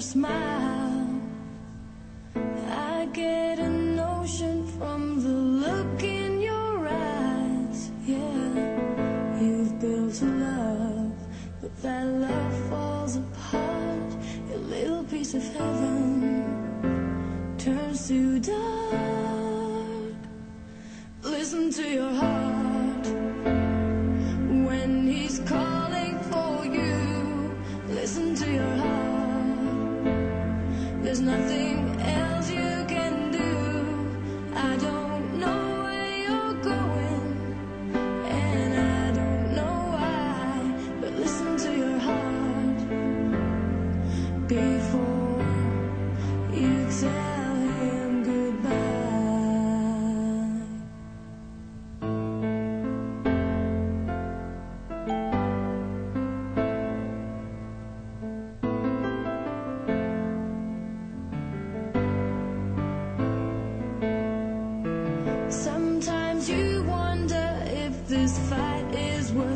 smile. I get a notion from the look in your eyes. Yeah, you've built a love, but that love falls apart. Your little piece of heaven turns to dark. Listen to your heart.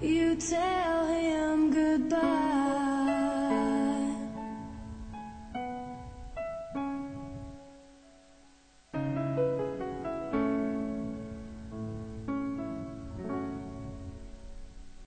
You tell him